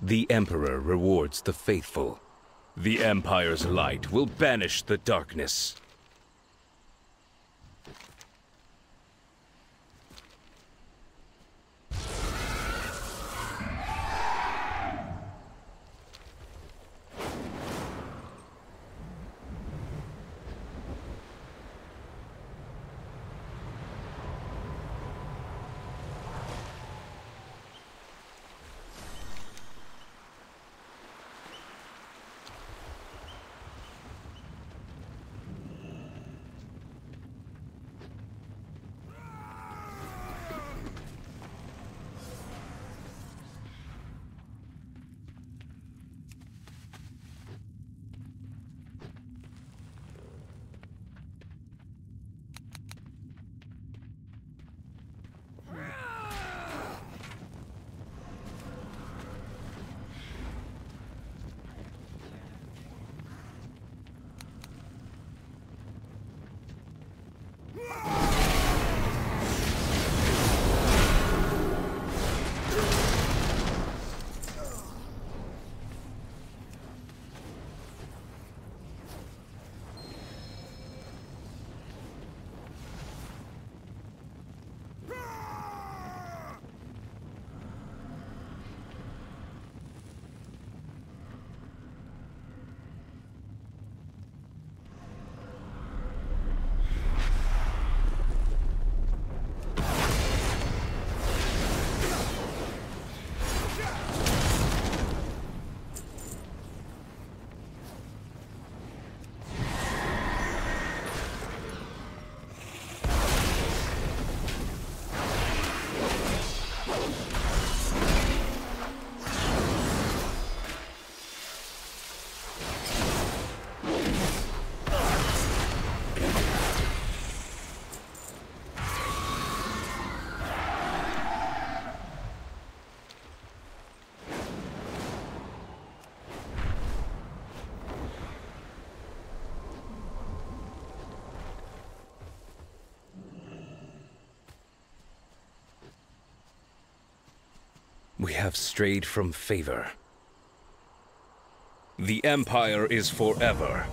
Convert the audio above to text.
The Emperor rewards the faithful. The Empire's light will banish the darkness. Ah! We have strayed from favor. The Empire is forever.